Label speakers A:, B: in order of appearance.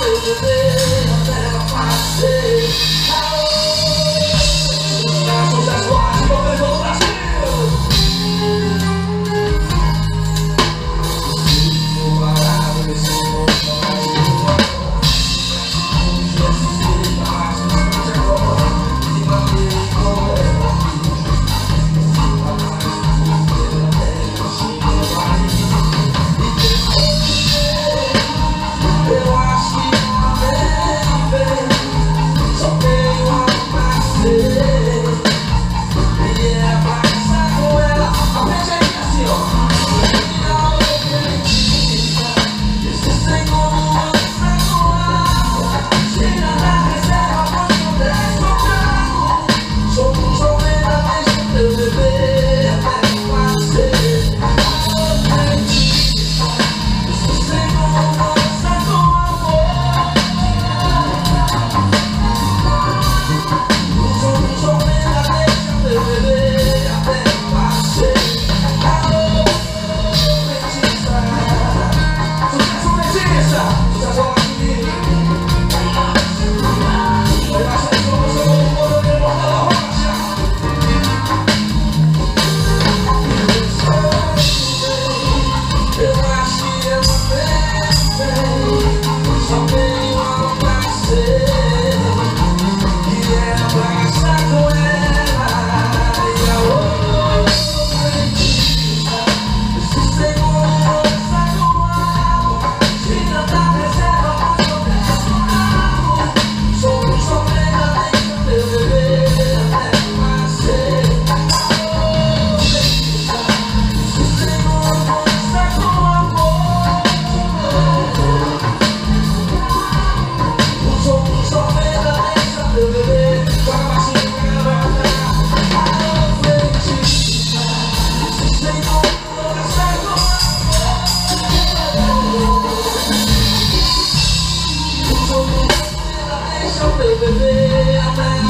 A: Deus, o Deus, Deus, baby, I'm